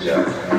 Yeah. job.